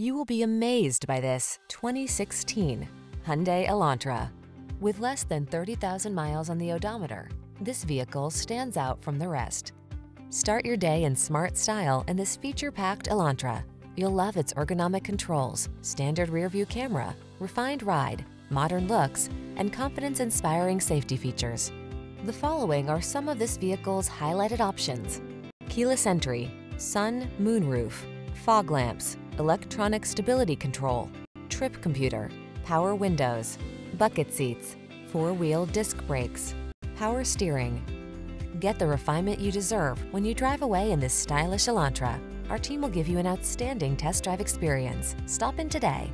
You will be amazed by this 2016 Hyundai Elantra. With less than 30,000 miles on the odometer, this vehicle stands out from the rest. Start your day in smart style in this feature-packed Elantra. You'll love its ergonomic controls, standard rear-view camera, refined ride, modern looks, and confidence-inspiring safety features. The following are some of this vehicle's highlighted options. Keyless entry, sun, moonroof, fog lamps, electronic stability control, trip computer, power windows, bucket seats, four-wheel disc brakes, power steering. Get the refinement you deserve when you drive away in this stylish Elantra. Our team will give you an outstanding test drive experience. Stop in today.